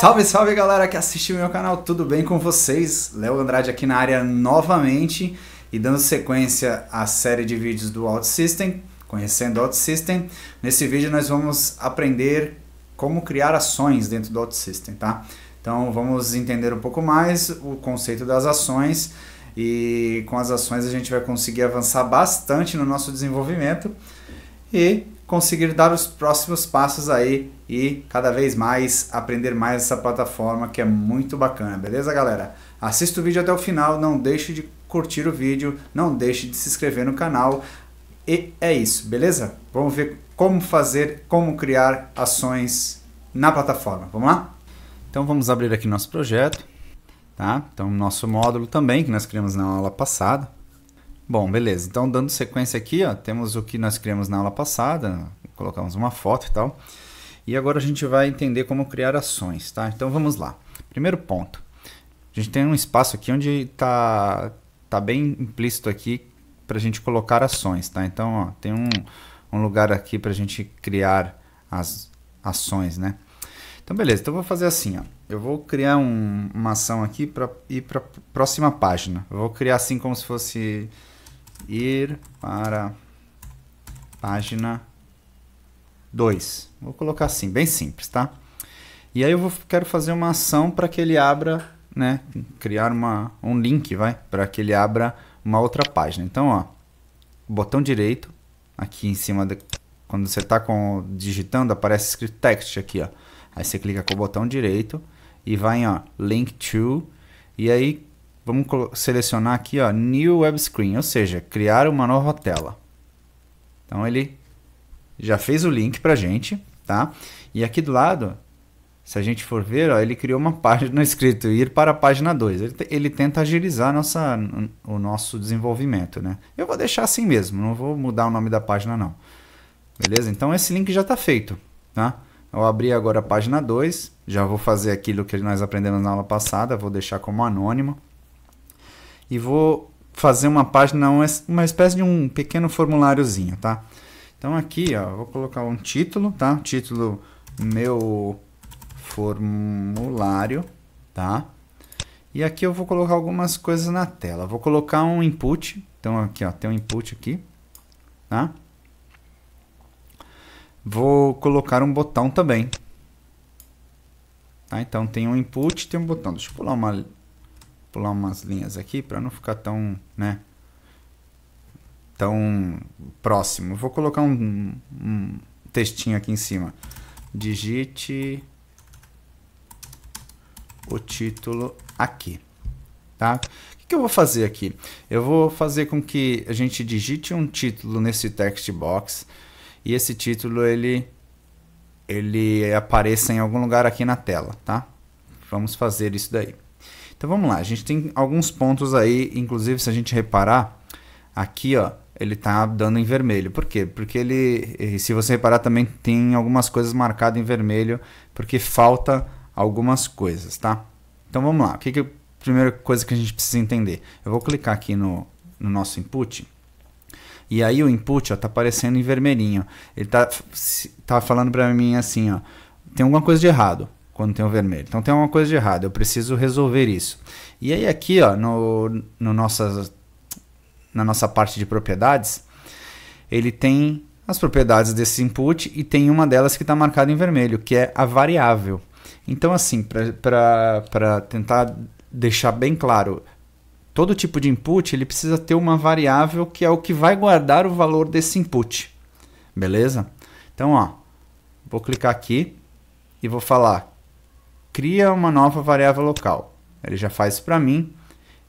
Salve, salve galera que assistiu meu canal, tudo bem com vocês? Léo Andrade aqui na área novamente e dando sequência à série de vídeos do OutSystem, conhecendo o OutSystem. Nesse vídeo nós vamos aprender como criar ações dentro do OutSystem, tá? Então vamos entender um pouco mais o conceito das ações e com as ações a gente vai conseguir avançar bastante no nosso desenvolvimento e conseguir dar os próximos passos aí e cada vez mais aprender mais essa plataforma que é muito bacana, beleza galera? Assista o vídeo até o final, não deixe de curtir o vídeo, não deixe de se inscrever no canal e é isso, beleza? Vamos ver como fazer, como criar ações na plataforma, vamos lá? Então vamos abrir aqui nosso projeto, tá? Então nosso módulo também que nós criamos na aula passada. Bom, beleza. Então, dando sequência aqui, ó, temos o que nós criamos na aula passada, colocamos uma foto e tal. E agora a gente vai entender como criar ações, tá? Então, vamos lá. Primeiro ponto. A gente tem um espaço aqui onde está tá bem implícito aqui para a gente colocar ações, tá? Então, ó, tem um, um lugar aqui para a gente criar as ações, né? Então, beleza. Então, eu vou fazer assim, ó. Eu vou criar um, uma ação aqui para ir para a próxima página. Eu vou criar assim como se fosse ir para página 2. Vou colocar assim, bem simples, tá? E aí eu vou, quero fazer uma ação para que ele abra, né, criar uma, um link, vai, para que ele abra uma outra página. Então, ó, botão direito, aqui em cima, de, quando você está digitando, aparece escrito text aqui, ó. Aí você clica com o botão direito e vai em, ó, link to, e aí vamos selecionar aqui, ó, New Web Screen, ou seja, criar uma nova tela. Então ele já fez o link para gente, tá? E aqui do lado, se a gente for ver, ó, ele criou uma página escrito ir para a página 2. Ele, ele tenta agilizar nossa, o nosso desenvolvimento, né? Eu vou deixar assim mesmo, não vou mudar o nome da página não. Beleza? Então esse link já está feito, tá? Eu abri agora a página 2, já vou fazer aquilo que nós aprendemos na aula passada, vou deixar como anônimo e vou fazer uma página, uma espécie de um pequeno formuláriozinho, tá? Então aqui, ó, vou colocar um título, tá? Título meu formulário, tá? E aqui eu vou colocar algumas coisas na tela. Vou colocar um input, então aqui, ó, tem um input aqui, tá? Vou colocar um botão também. Tá? Então tem um input, tem um botão. Deixa eu pular uma pular umas linhas aqui para não ficar tão, né, tão próximo. Vou colocar um, um textinho aqui em cima. Digite o título aqui, tá? O que eu vou fazer aqui? Eu vou fazer com que a gente digite um título nesse text box e esse título ele ele apareça em algum lugar aqui na tela, tá? Vamos fazer isso daí. Então vamos lá, a gente tem alguns pontos aí, inclusive se a gente reparar, aqui ó, ele está dando em vermelho. Por quê? Porque ele, se você reparar também tem algumas coisas marcadas em vermelho, porque falta algumas coisas, tá? Então vamos lá, o que, que é a primeira coisa que a gente precisa entender? Eu vou clicar aqui no, no nosso input, e aí o input está aparecendo em vermelhinho. Ele está tá falando para mim assim, ó, tem alguma coisa de errado quando tem o vermelho. Então tem uma coisa de errado, eu preciso resolver isso. E aí aqui, ó, no, no nossa, na nossa parte de propriedades, ele tem as propriedades desse input e tem uma delas que está marcada em vermelho, que é a variável. Então assim, para tentar deixar bem claro, todo tipo de input ele precisa ter uma variável que é o que vai guardar o valor desse input. Beleza? Então, ó, vou clicar aqui e vou falar cria uma nova variável local. Ele já faz isso para mim.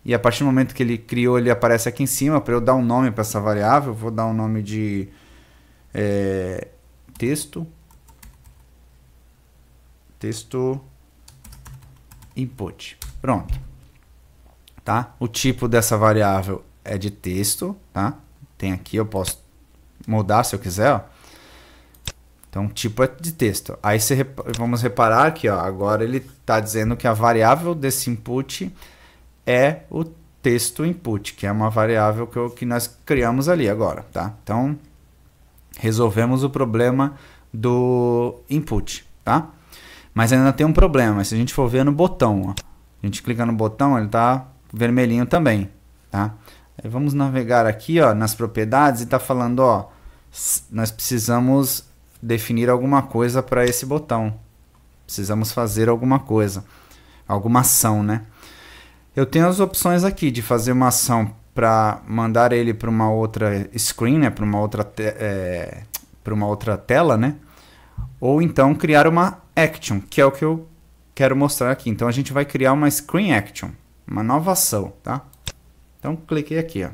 E a partir do momento que ele criou, ele aparece aqui em cima para eu dar um nome para essa variável. Vou dar um nome de é, texto. Texto input. Pronto. Tá? O tipo dessa variável é de texto, tá? Tem aqui, eu posso mudar se eu quiser, ó. Então, tipo é de texto. Aí você, vamos reparar que ó, agora ele está dizendo que a variável desse input é o texto input, que é uma variável que, que nós criamos ali agora. Tá? Então, resolvemos o problema do input. Tá? Mas ainda tem um problema, se a gente for ver no botão, ó, a gente clica no botão, ele está vermelhinho também, tá? Aí vamos navegar aqui, ó, nas propriedades e está falando, ó, nós precisamos definir alguma coisa para esse botão. Precisamos fazer alguma coisa, alguma ação, né? Eu tenho as opções aqui de fazer uma ação para mandar ele para uma outra screen, né, para uma outra é, para uma outra tela, né? Ou então criar uma action, que é o que eu quero mostrar aqui. Então a gente vai criar uma screen action, uma nova ação, tá? Então cliquei aqui, ó.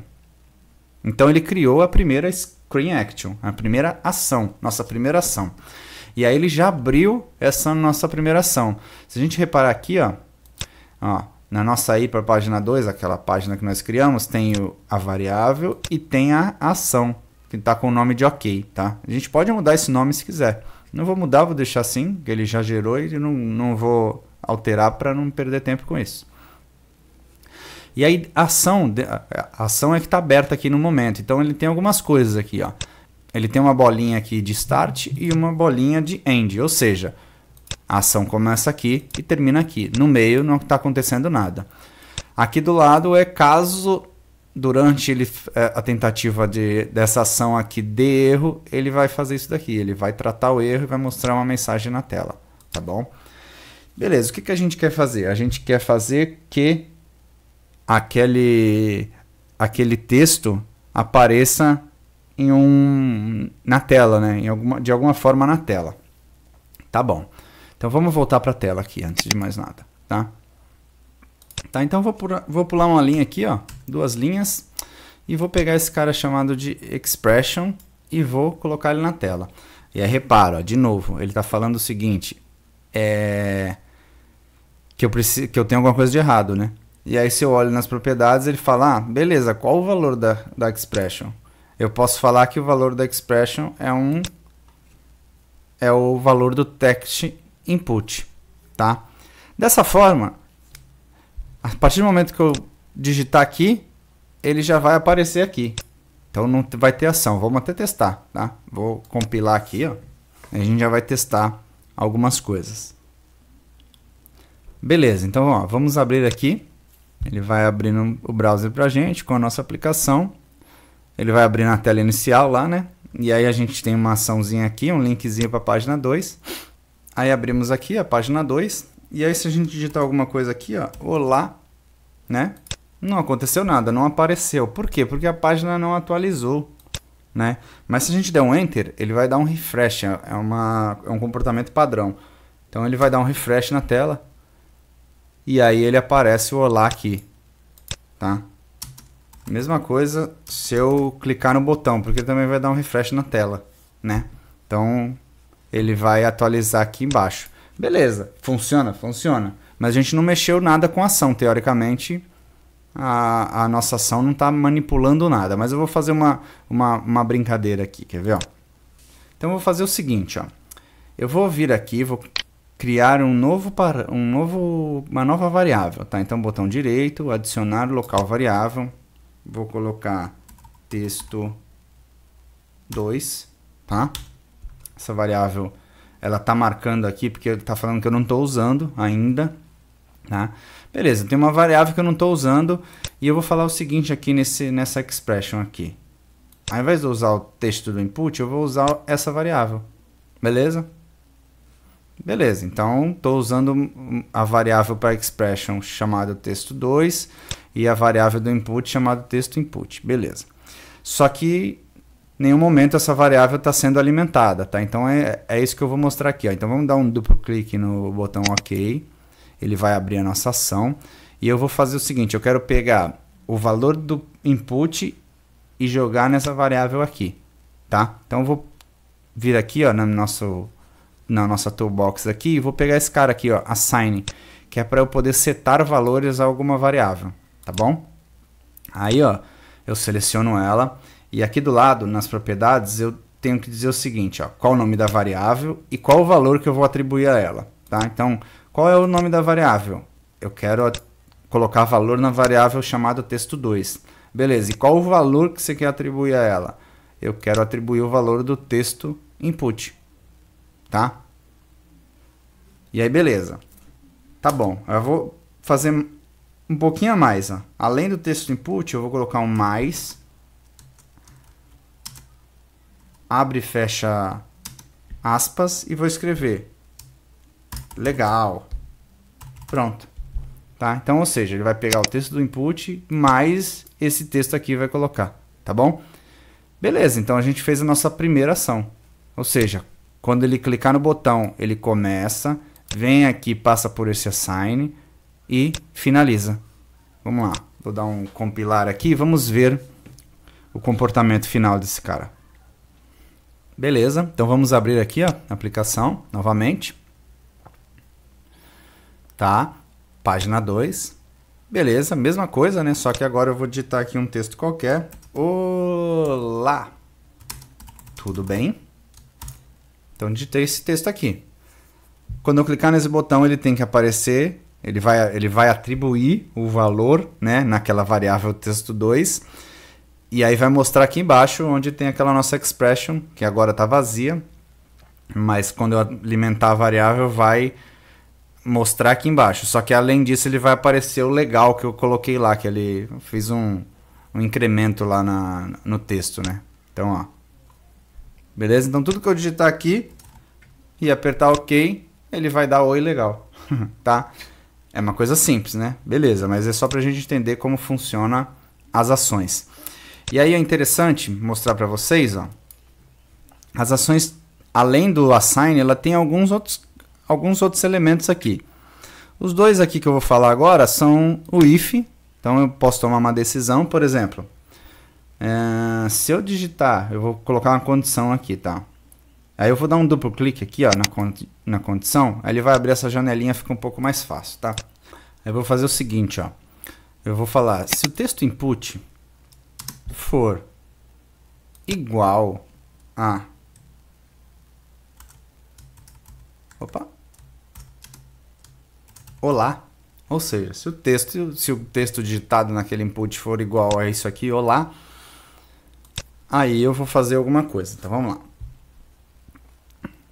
Então ele criou a primeira screen action, a primeira ação, nossa primeira ação. E aí ele já abriu essa nossa primeira ação. Se a gente reparar aqui, ó, ó na nossa ida para a página 2, aquela página que nós criamos, tem a variável e tem a ação, que está com o nome de ok, tá? A gente pode mudar esse nome se quiser. Não vou mudar, vou deixar assim, que ele já gerou e não, não vou alterar para não perder tempo com isso. E aí a ação, a ação é que está aberta aqui no momento. Então ele tem algumas coisas aqui, ó. Ele tem uma bolinha aqui de start e uma bolinha de end, ou seja, a ação começa aqui e termina aqui. No meio não está acontecendo nada. Aqui do lado é caso durante ele, é, a tentativa de, dessa ação aqui de erro, ele vai fazer isso daqui. Ele vai tratar o erro e vai mostrar uma mensagem na tela. Tá bom? Beleza, o que, que a gente quer fazer? A gente quer fazer que aquele, aquele texto apareça em um, na tela, né? Em alguma, de alguma forma na tela. Tá bom. Então vamos voltar para a tela aqui antes de mais nada, tá? Tá, então vou, pular, vou pular uma linha aqui, ó, duas linhas, e vou pegar esse cara chamado de expression e vou colocar ele na tela. E aí repara, de novo, ele está falando o seguinte, é que eu preciso, que eu tenho alguma coisa de errado, né? E aí se eu olho nas propriedades, ele fala, ah, beleza, qual o valor da, da expression? Eu posso falar que o valor da expression é um é o valor do text input, tá? Dessa forma, a partir do momento que eu digitar aqui, ele já vai aparecer aqui. Então não vai ter ação. Vamos até testar, tá? Vou compilar aqui, ó. A gente já vai testar algumas coisas. Beleza, então ó, vamos abrir aqui. Ele vai abrindo o browser para a gente com a nossa aplicação. Ele vai abrir na tela inicial lá, né? E aí a gente tem uma açãozinha aqui, um linkzinho para a página 2. Aí abrimos aqui a página 2. E aí se a gente digitar alguma coisa aqui, ó, olá, né? Não aconteceu nada, não apareceu. Por quê? Porque a página não atualizou, né? Mas se a gente der um enter, ele vai dar um refresh, é, uma, é um comportamento padrão. Então ele vai dar um refresh na tela. E aí ele aparece o olá aqui, tá? Mesma coisa se eu clicar no botão, porque também vai dar um refresh na tela, né? Então ele vai atualizar aqui embaixo. Beleza, funciona? Funciona. Mas a gente não mexeu nada com a ação. Teoricamente, a, a nossa ação não está manipulando nada. Mas eu vou fazer uma, uma, uma brincadeira aqui, quer ver? Ó? Então eu vou fazer o seguinte, ó. Eu vou vir aqui, vou criar um novo, um novo, uma nova variável, tá? Então botão direito, adicionar local variável. Vou colocar texto 2, tá? Essa variável ela tá marcando aqui porque está falando que eu não estou usando ainda, tá? Beleza, tem uma variável que eu não estou usando e eu vou falar o seguinte aqui nesse, nessa expression aqui. Ao invés de usar o texto do input, eu vou usar essa variável, beleza? Beleza, então estou usando a variável para expression chamada texto2 e a variável do input chamada texto input, beleza. Só que nenhum momento essa variável está sendo alimentada, tá? Então é, é isso que eu vou mostrar aqui, ó. Então vamos dar um duplo clique no botão OK, ele vai abrir a nossa ação e eu vou fazer o seguinte, eu quero pegar o valor do input e jogar nessa variável aqui, tá? Então eu vou vir aqui, ó, no nosso na nossa toolbox aqui e vou pegar esse cara aqui, ó, assign, que é para eu poder setar valores a alguma variável, tá bom? Aí, ó, eu seleciono ela e aqui do lado, nas propriedades, eu tenho que dizer o seguinte, ó, qual o nome da variável e qual o valor que eu vou atribuir a ela. Tá? Então, qual é o nome da variável? Eu quero colocar valor na variável chamada texto2. Beleza, e qual o valor que você quer atribuir a ela? Eu quero atribuir o valor do texto input. Tá? E aí, beleza. Tá bom. Eu vou fazer um pouquinho a mais. Ó. Além do texto input, eu vou colocar um mais. Abre e fecha aspas e vou escrever. Legal. Pronto. Tá? Então, ou seja, ele vai pegar o texto do input mais esse texto aqui vai colocar. Tá bom? Beleza, então a gente fez a nossa primeira ação. Ou seja, quando ele clicar no botão, ele começa, vem aqui, passa por esse assign e finaliza. Vamos lá, vou dar um compilar aqui vamos ver o comportamento final desse cara. Beleza, então vamos abrir aqui a aplicação novamente. Tá, página 2. Beleza, mesma coisa, né? Só que agora eu vou digitar aqui um texto qualquer. Olá! Tudo bem? Então digitei esse texto aqui. Quando eu clicar nesse botão, ele tem que aparecer, ele vai, ele vai atribuir o valor né, naquela variável texto2. E aí vai mostrar aqui embaixo onde tem aquela nossa expression, que agora está vazia. Mas quando eu alimentar a variável, vai mostrar aqui embaixo. Só que além disso, ele vai aparecer o legal que eu coloquei lá, que ele fiz um, um incremento lá na, no texto, né? Então, ó. Beleza? Então, tudo que eu digitar aqui e apertar OK, ele vai dar oi legal, tá? É uma coisa simples, né? Beleza, mas é só pra gente entender como funciona as ações. E aí é interessante mostrar para vocês, ó. As ações, além do assign, ela tem alguns outros, alguns outros elementos aqui. Os dois aqui que eu vou falar agora são o if então eu posso tomar uma decisão, por exemplo, é, se eu digitar, eu vou colocar uma condição aqui, tá? Aí eu vou dar um duplo clique aqui, ó, na, condi na condição, aí ele vai abrir essa janelinha, fica um pouco mais fácil, tá? Aí eu vou fazer o seguinte, ó. Eu vou falar, se o texto input for igual a Opa. Olá. Ou seja, se o texto, se o texto digitado naquele input for igual a isso aqui, olá, aí eu vou fazer alguma coisa. Então vamos lá.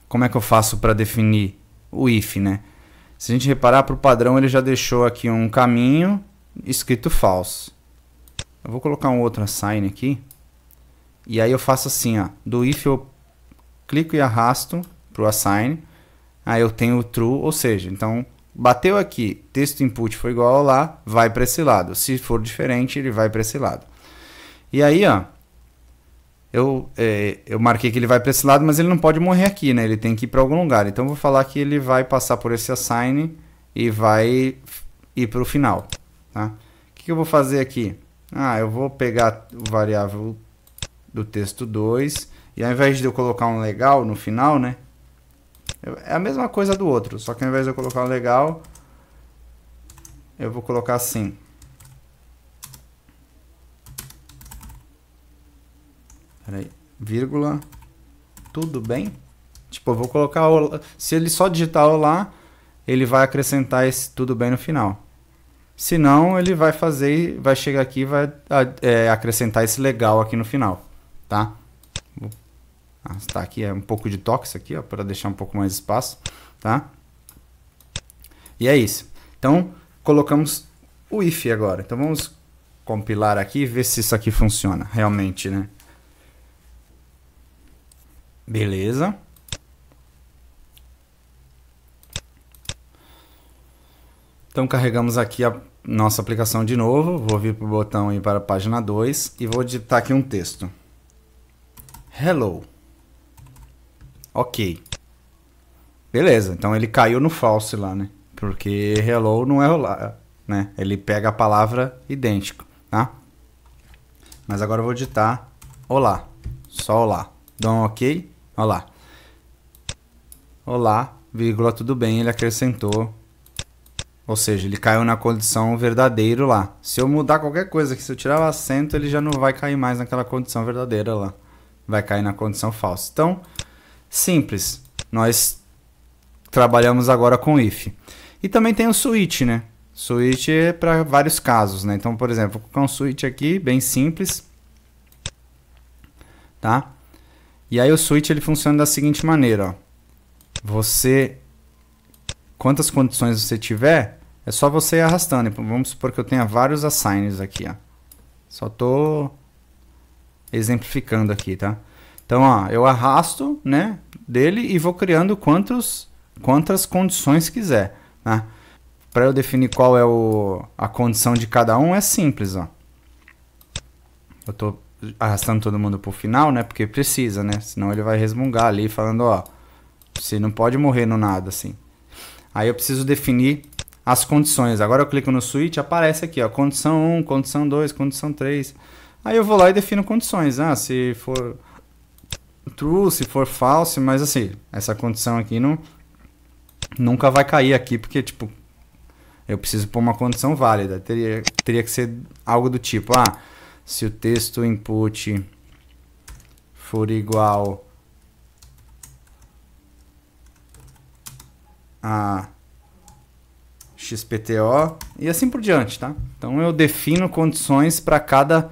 Como é que eu faço para definir o if, né? Se a gente reparar para o padrão, ele já deixou aqui um caminho escrito false. Eu vou colocar um outro assign aqui. E aí eu faço assim, ó, do if eu clico e arrasto para o assign. Aí eu tenho o true, ou seja, então Bateu aqui, texto input foi igual a lá, vai para esse lado. Se for diferente, ele vai para esse lado. E aí, ó, eu, é, eu marquei que ele vai para esse lado, mas ele não pode morrer aqui, né? Ele tem que ir para algum lugar. Então, eu vou falar que ele vai passar por esse assign e vai ir para o final. Tá? O que, que eu vou fazer aqui? Ah, eu vou pegar o variável do texto 2 e ao invés de eu colocar um legal no final, né? É a mesma coisa do outro, só que ao invés de eu colocar um legal, eu vou colocar assim. Peraí, vírgula, tudo bem? Tipo, eu vou colocar, olá, se ele só digitar olá, ele vai acrescentar esse tudo bem no final. Se não, ele vai fazer, vai chegar aqui e vai é, acrescentar esse legal aqui no final, tá? Ah, está aqui é um pouco de toque aqui, ó, para deixar um pouco mais espaço, tá? E é isso. Então, colocamos o if agora. Então, vamos compilar aqui e ver se isso aqui funciona realmente, né? Beleza. Então, carregamos aqui a nossa aplicação de novo. Vou vir para o botão e para a página 2 e vou digitar aqui um texto. Hello. Ok. Beleza, então ele caiu no false lá, né? Porque hello não é olá, né? Ele pega a palavra idêntico, tá? Mas agora eu vou digitar olá. Só olá. Dá um ok. Olá. Olá, vírgula, tudo bem, ele acrescentou. Ou seja, ele caiu na condição verdadeiro lá. Se eu mudar qualquer coisa aqui, se eu tirar o acento, ele já não vai cair mais naquela condição verdadeira lá. Vai cair na condição falsa. Então, Simples. Nós trabalhamos agora com if. E também tem o switch, né? Switch é para vários casos, né? Então, por exemplo, vou colocar um switch aqui, bem simples. Tá? E aí o switch ele funciona da seguinte maneira, ó. Você quantas condições você tiver, é só você ir arrastando. Vamos supor que eu tenha vários assigns aqui, ó. Só tô exemplificando aqui, tá? Então, ó, eu arrasto, né, dele e vou criando quantos, quantas condições quiser, né? Para eu definir qual é o, a condição de cada um é simples, ó. Eu tô arrastando todo mundo pro final, né? Porque precisa, né? Senão ele vai resmungar ali falando, ó, você não pode morrer no nada assim. Aí eu preciso definir as condições. Agora eu clico no switch, aparece aqui, ó, condição 1, condição 2, condição 3. Aí eu vou lá e defino condições. Ah, se for true, se for false, mas assim, essa condição aqui não nunca vai cair aqui, porque tipo, eu preciso pôr uma condição válida. Teria, teria que ser algo do tipo, ah, se o texto input for igual a XPTO e assim por diante, tá? Então eu defino condições para cada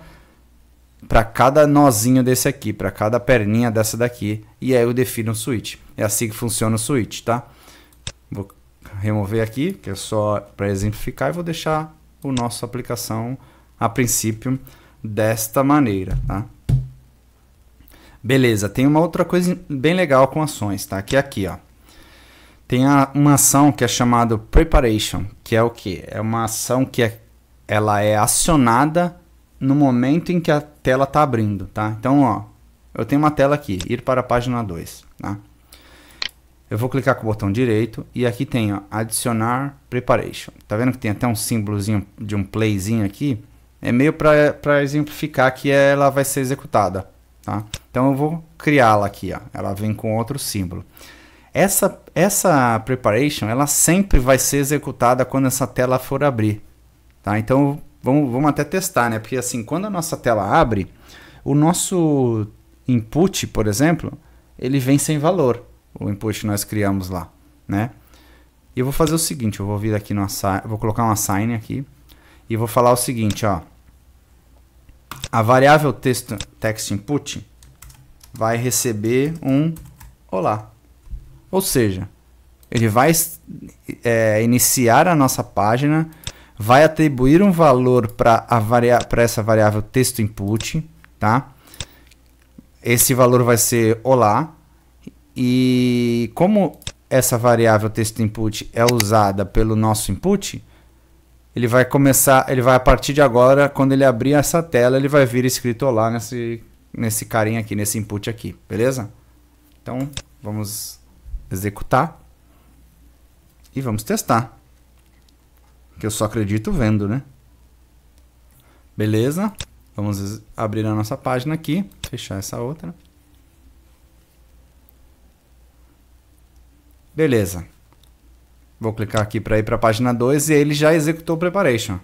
para cada nozinho desse aqui, para cada perninha dessa daqui, e aí eu defino o switch. É assim que funciona o switch, tá? Vou remover aqui, que é só para exemplificar, e vou deixar o nosso aplicação a princípio desta maneira, tá? Beleza, tem uma outra coisa bem legal com ações, tá? Que é aqui, ó. Tem a, uma ação que é chamada preparation, que é o que? É uma ação que é, ela é acionada no momento em que a tela está abrindo, tá? Então, ó, eu tenho uma tela aqui, ir para a página 2, tá? Eu vou clicar com o botão direito e aqui tem ó, adicionar preparation. Tá vendo que tem até um símbolozinho de um playzinho aqui? É meio para exemplificar que ela vai ser executada. Tá? Então eu vou criá-la aqui. Ó. Ela vem com outro símbolo. Essa, essa preparation ela sempre vai ser executada quando essa tela for abrir. Tá? Então vamos, vamos até testar, né? Porque assim, quando a nossa tela abre, o nosso input, por exemplo, ele vem sem valor. O input que nós criamos lá, né? E eu vou fazer o seguinte, eu vou vir aqui no vou colocar um assign aqui e vou falar o seguinte, ó a variável texto, text input vai receber um olá. Ou seja, ele vai é, iniciar a nossa página, vai atribuir um valor para essa variável texto input, tá? Esse valor vai ser olá. E como essa variável texto input é usada pelo nosso input, ele vai começar, ele vai a partir de agora, quando ele abrir essa tela, ele vai vir escrito lá nesse, nesse carinha aqui, nesse input aqui, beleza? Então, vamos executar e vamos testar. Que eu só acredito vendo, né? Beleza? Vamos abrir a nossa página aqui, fechar essa outra. Beleza. Vou clicar aqui para ir para a página 2 e ele já executou o preparation.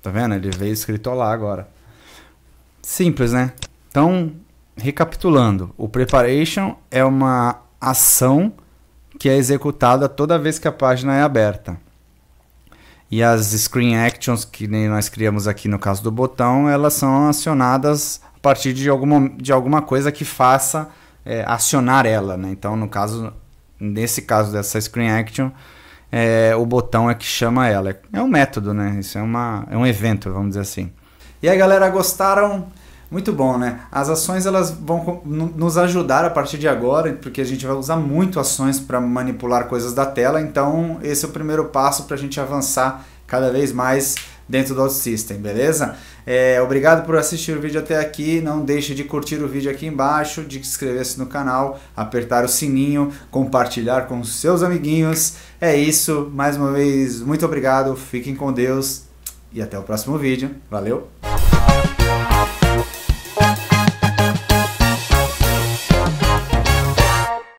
Tá vendo? Ele veio escrito lá agora. Simples, né? Então, recapitulando, o preparation é uma ação que é executada toda vez que a página é aberta. E as screen actions que nós criamos aqui no caso do botão, elas são acionadas a partir de alguma, de alguma coisa que faça é, acionar ela. Né? Então, no caso, nesse caso dessa screen action, é, o botão é que chama ela. É um método, né? Isso é, uma, é um evento, vamos dizer assim. E aí, galera, gostaram? Muito bom, né? As ações elas vão nos ajudar a partir de agora, porque a gente vai usar muito ações para manipular coisas da tela. Então, esse é o primeiro passo para a gente avançar cada vez mais dentro do OutSystem, beleza? É, obrigado por assistir o vídeo até aqui. Não deixe de curtir o vídeo aqui embaixo, de inscrever-se no canal, apertar o sininho, compartilhar com seus amiguinhos. É isso. Mais uma vez, muito obrigado. Fiquem com Deus e até o próximo vídeo. Valeu!